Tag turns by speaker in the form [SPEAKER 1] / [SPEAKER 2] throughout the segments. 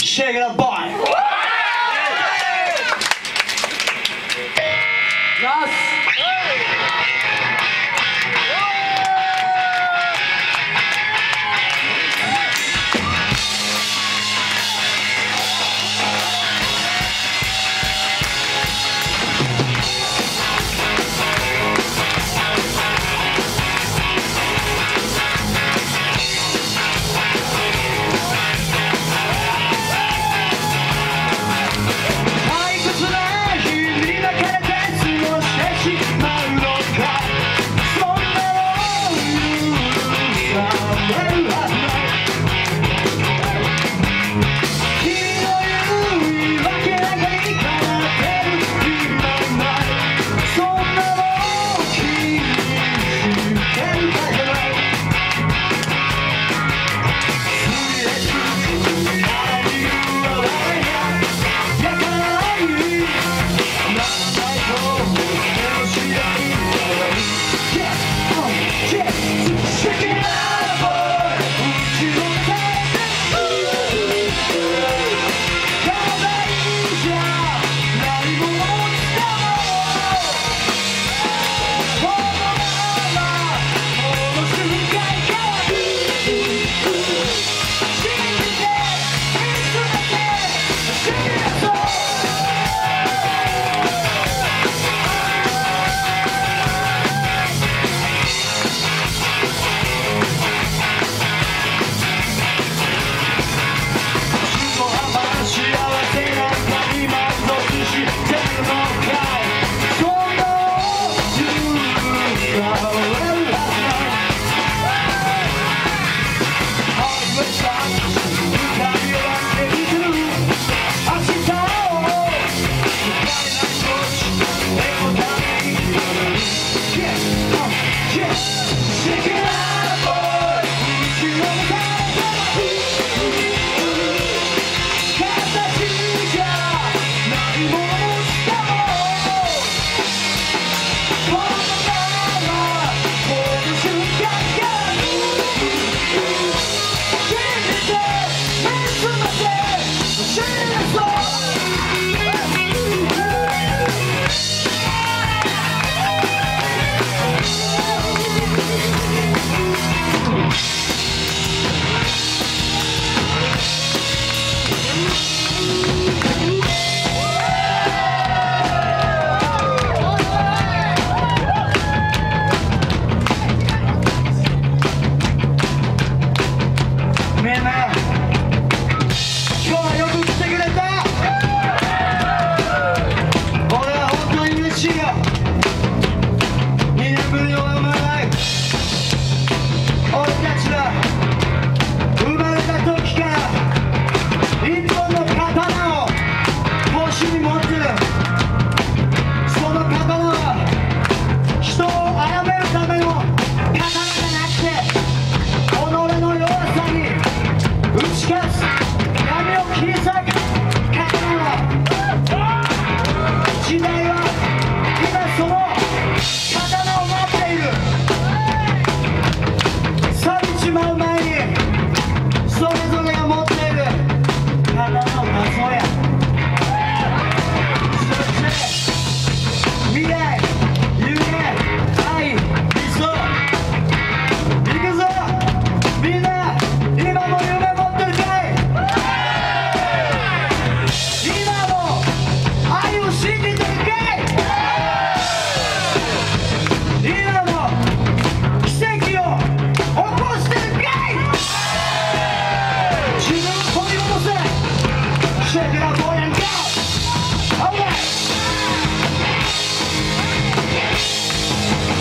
[SPEAKER 1] Shake it up, boy!
[SPEAKER 2] Nossa!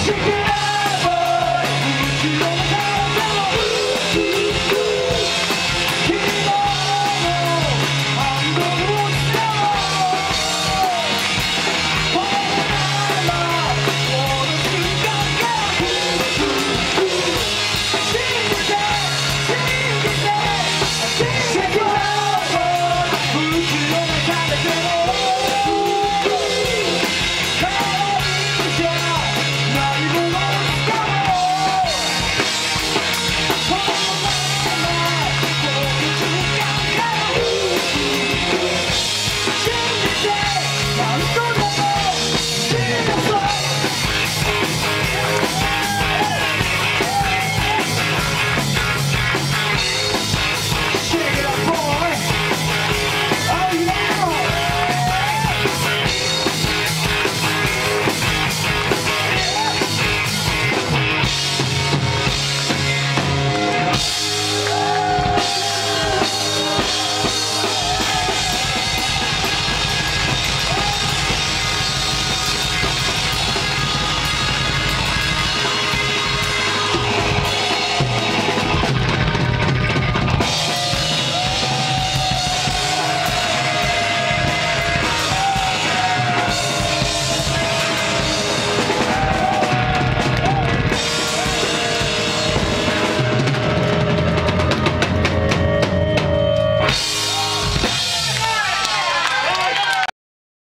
[SPEAKER 1] Chicken!